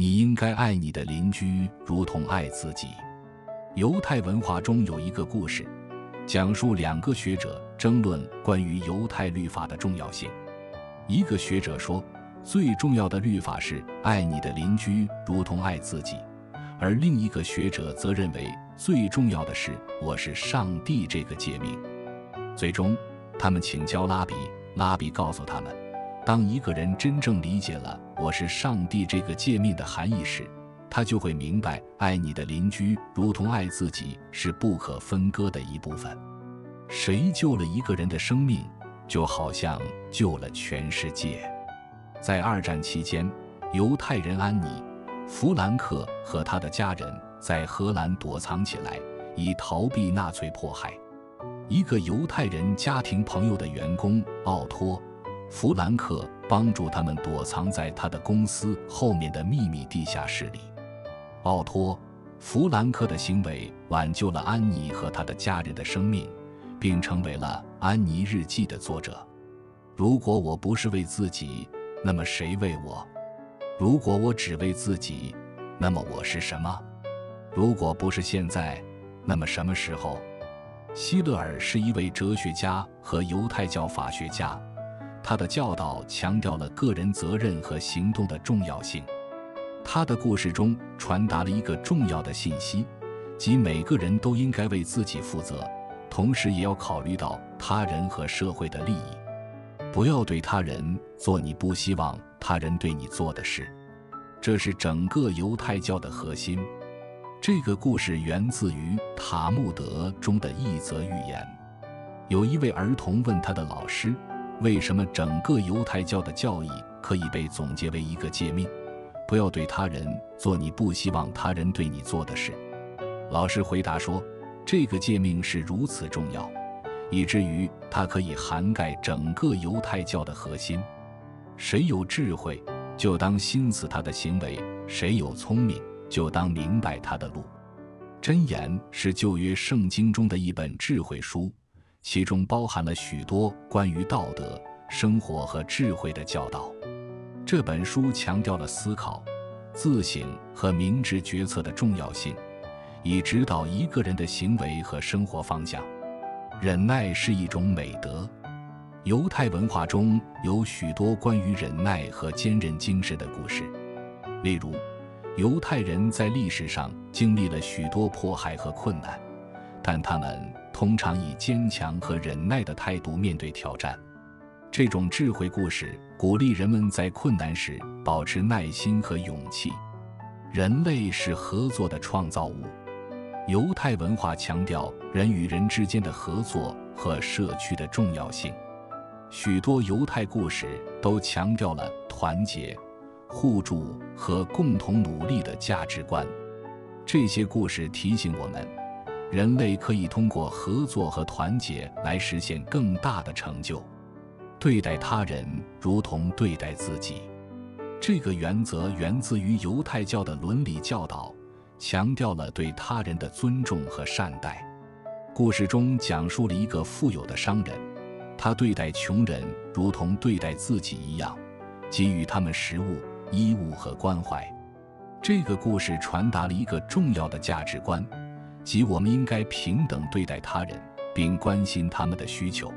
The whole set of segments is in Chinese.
你应该爱你的邻居，如同爱自己。犹太文化中有一个故事，讲述两个学者争论关于犹太律法的重要性。一个学者说，最重要的律法是爱你的邻居，如同爱自己；而另一个学者则认为，最重要的是我是上帝这个诫命。最终，他们请教拉比，拉比告诉他们。当一个人真正理解了“我是上帝”这个诫命的含义时，他就会明白，爱你的邻居如同爱自己是不可分割的一部分。谁救了一个人的生命，就好像救了全世界。在二战期间，犹太人安妮·弗兰克和他的家人在荷兰躲藏起来，以逃避纳粹迫害。一个犹太人家庭朋友的员工奥托。弗兰克帮助他们躲藏在他的公司后面的秘密地下室里。奥托·弗兰克的行为挽救了安妮和他的家人的生命，并成为了《安妮日记》的作者。如果我不是为自己，那么谁为我？如果我只为自己，那么我是什么？如果不是现在，那么什么时候？希勒尔是一位哲学家和犹太教法学家。他的教导强调了个人责任和行动的重要性。他的故事中传达了一个重要的信息，即每个人都应该为自己负责，同时也要考虑到他人和社会的利益。不要对他人做你不希望他人对你做的事，这是整个犹太教的核心。这个故事源自于《塔木德》中的一则寓言。有一位儿童问他的老师。为什么整个犹太教的教义可以被总结为一个诫命：不要对他人做你不希望他人对你做的事？老师回答说：“这个诫命是如此重要，以至于它可以涵盖整个犹太教的核心。谁有智慧，就当心思他的行为；谁有聪明，就当明白他的路。”箴言是旧约圣经中的一本智慧书。其中包含了许多关于道德、生活和智慧的教导。这本书强调了思考、自省和明智决策的重要性，以指导一个人的行为和生活方向。忍耐是一种美德。犹太文化中有许多关于忍耐和坚韧精神的故事。例如，犹太人在历史上经历了许多迫害和困难，但他们。通常以坚强和忍耐的态度面对挑战，这种智慧故事鼓励人们在困难时保持耐心和勇气。人类是合作的创造物，犹太文化强调人与人之间的合作和社区的重要性。许多犹太故事都强调了团结、互助和共同努力的价值观。这些故事提醒我们。人类可以通过合作和团结来实现更大的成就。对待他人如同对待自己，这个原则源自于犹太教的伦理教导，强调了对他人的尊重和善待。故事中讲述了一个富有的商人，他对待穷人如同对待自己一样，给予他们食物、衣物和关怀。这个故事传达了一个重要的价值观。即我们应该平等对待他人，并关心他们的需求。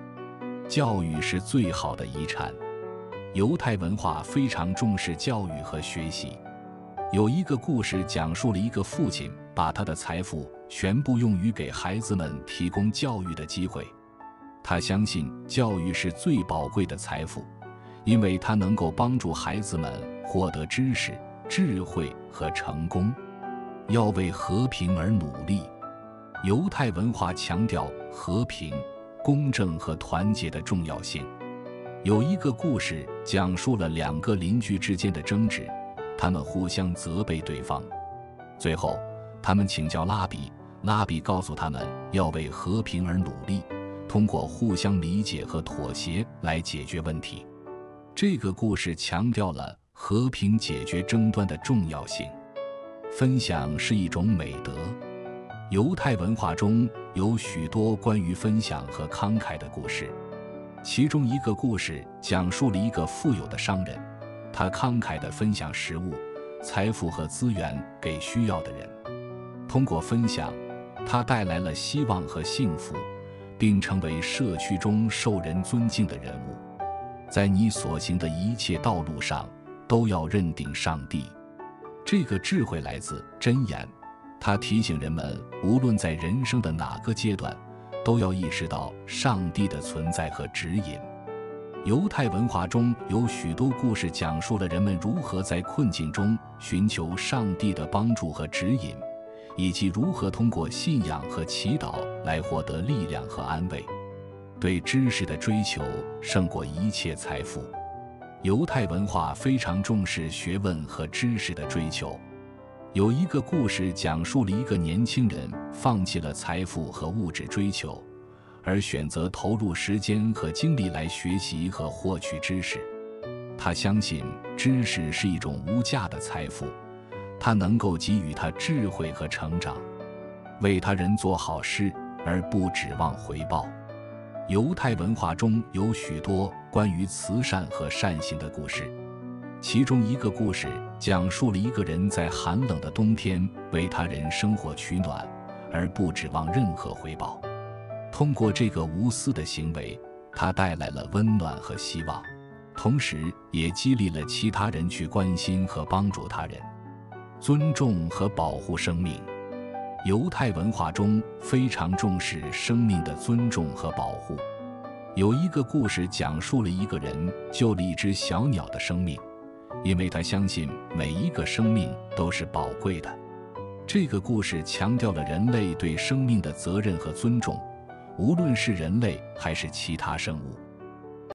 教育是最好的遗产。犹太文化非常重视教育和学习。有一个故事讲述了一个父亲把他的财富全部用于给孩子们提供教育的机会。他相信教育是最宝贵的财富，因为它能够帮助孩子们获得知识、智慧和成功。要为和平而努力。犹太文化强调和平、公正和团结的重要性。有一个故事讲述了两个邻居之间的争执，他们互相责备对方。最后，他们请教拉比，拉比告诉他们要为和平而努力，通过互相理解和妥协来解决问题。这个故事强调了和平解决争端的重要性。分享是一种美德。犹太文化中有许多关于分享和慷慨的故事，其中一个故事讲述了一个富有的商人，他慷慨地分享食物、财富和资源给需要的人。通过分享，他带来了希望和幸福，并成为社区中受人尊敬的人物。在你所行的一切道路上，都要认定上帝。这个智慧来自箴言，它提醒人们，无论在人生的哪个阶段，都要意识到上帝的存在和指引。犹太文化中有许多故事，讲述了人们如何在困境中寻求上帝的帮助和指引，以及如何通过信仰和祈祷来获得力量和安慰。对知识的追求胜过一切财富。犹太文化非常重视学问和知识的追求。有一个故事讲述了一个年轻人放弃了财富和物质追求，而选择投入时间和精力来学习和获取知识。他相信知识是一种无价的财富，它能够给予他智慧和成长，为他人做好事而不指望回报。犹太文化中有许多关于慈善和善行的故事，其中一个故事讲述了一个人在寒冷的冬天为他人生火取暖，而不指望任何回报。通过这个无私的行为，他带来了温暖和希望，同时也激励了其他人去关心和帮助他人，尊重和保护生命。犹太文化中非常重视生命的尊重和保护。有一个故事讲述了一个人救了一只小鸟的生命，因为他相信每一个生命都是宝贵的。这个故事强调了人类对生命的责任和尊重，无论是人类还是其他生物。